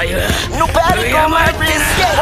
Nobody body my my